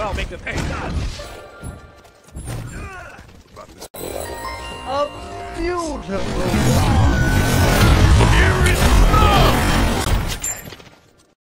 I'll make them pay. A beautiful.